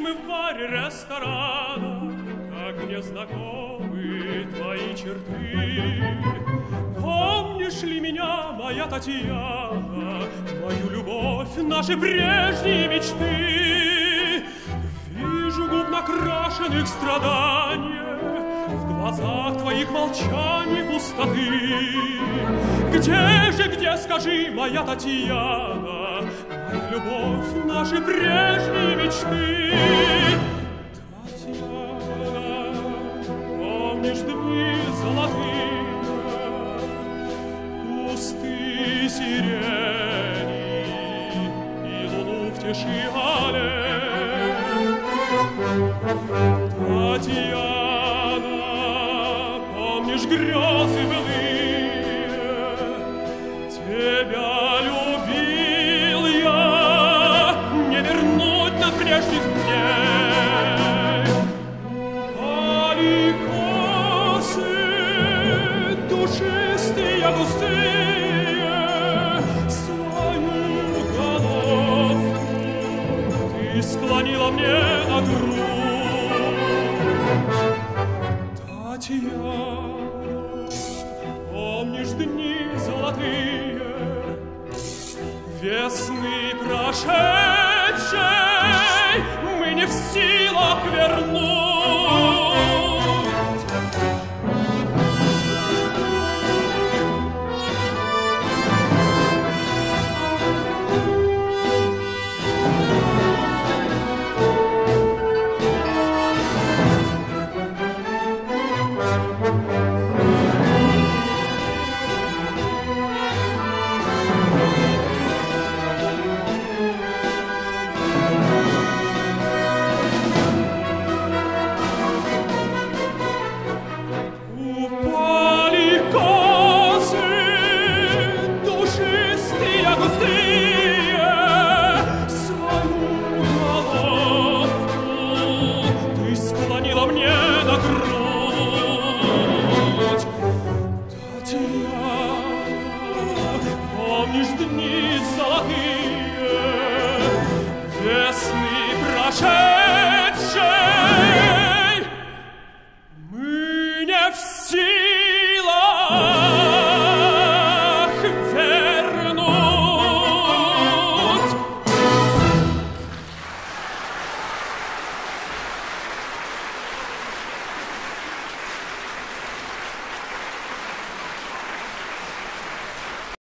кафедре ресторана, как мне знакомы твои черты. Помнишь ли меня, моя Татьяна, мою любовь, наши прежние мечты? Вижу губ накрашенных страданием, в глазах твоих молчаний пустоты. Где же, где, скажи, моя Татьяна, любовь, наши прежние мечты? Татьяна, помнишь дни золотые, кусты сирени и луну в тиши аллей? Татьяна, помнишь грезы весны прошедшей, помнишь дни золотые, весны прошедшие,